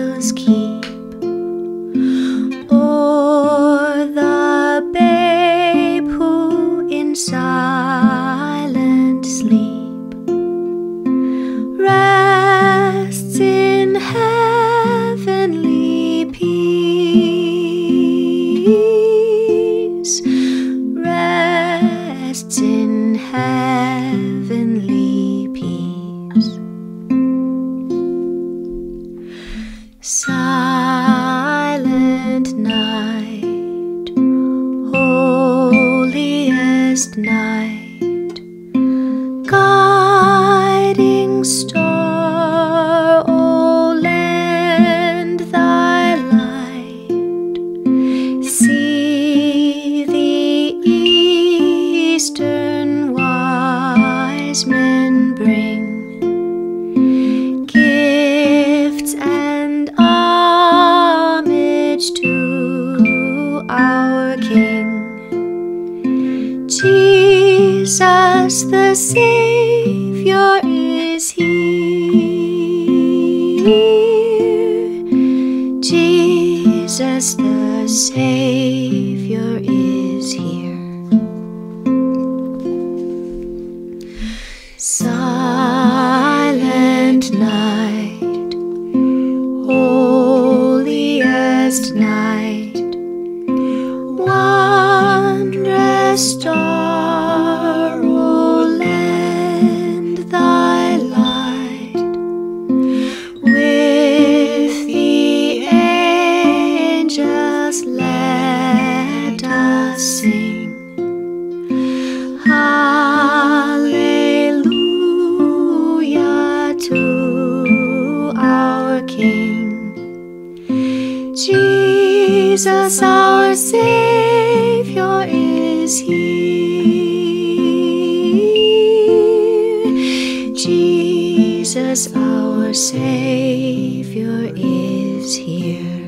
vigils keep eastern wise men bring gifts and homage to our King. Jesus the Savior is here. Jesus the Savior is here. Star, oh, lend thy light with the angels. Let us sing. Hallelujah to our King. Jesus, our Savior, is here. Jesus, our Savior, is here.